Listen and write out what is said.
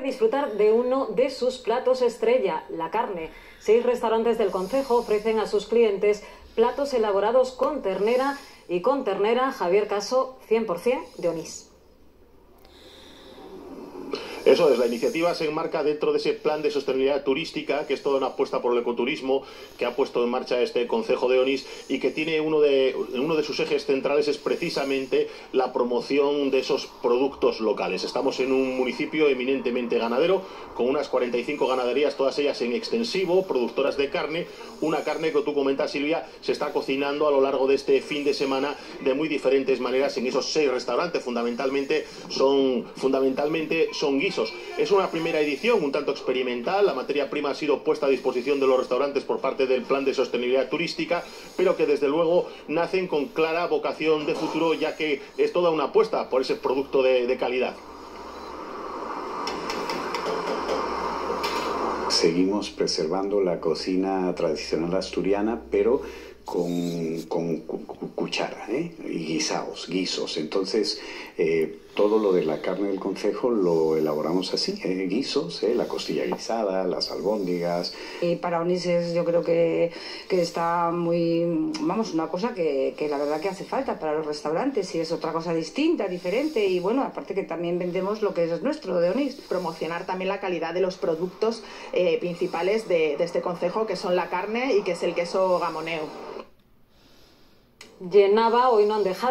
disfrutar de uno de sus platos estrella, la carne. Seis restaurantes del concejo ofrecen a sus clientes platos elaborados con ternera y con ternera Javier Caso 100% de Onís. Eso es, la iniciativa se enmarca dentro de ese plan de sostenibilidad turística, que es toda una apuesta por el ecoturismo que ha puesto en marcha este Concejo de Onís y que tiene uno de, uno de sus ejes centrales es precisamente la promoción de esos productos locales. Estamos en un municipio eminentemente ganadero, con unas 45 ganaderías, todas ellas en extensivo, productoras de carne, una carne que tú comentas, Silvia, se está cocinando a lo largo de este fin de semana de muy diferentes maneras en esos seis restaurantes, fundamentalmente son, fundamentalmente son guisos es una primera edición un tanto experimental, la materia prima ha sido puesta a disposición de los restaurantes por parte del Plan de Sostenibilidad Turística, pero que desde luego nacen con clara vocación de futuro, ya que es toda una apuesta por ese producto de, calidad. Seguimos preservando la cocina tradicional asturiana, pero con, con cuchara ¿eh? y guisados, guisos. Entonces, eh, todo lo de la carne del concejo lo elaboramos así, ¿eh? guisos, ¿eh? la costilla guisada, las albóndigas. Y para Onises yo creo que, que, está muy, vamos, una cosa que, que, la verdad que hace falta para los restaurantes y es otra cosa distinta, diferente y bueno, aparte que también vendemos lo que es nuestro de Onís. Promocionar también la calidad de los productos eh, principales de, de este concejo, que son la carne y que es el queso gamoneo llenaba, hoy no han dejado.